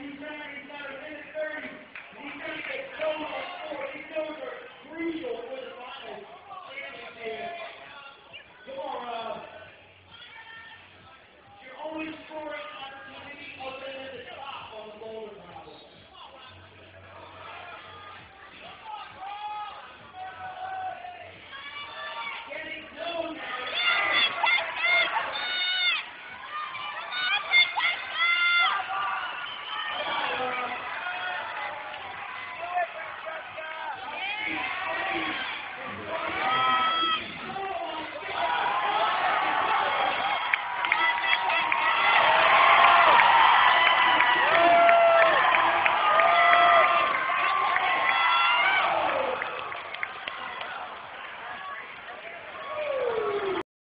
He's trying to get minute 30. He's trying to get so much score. He's over. Crucial.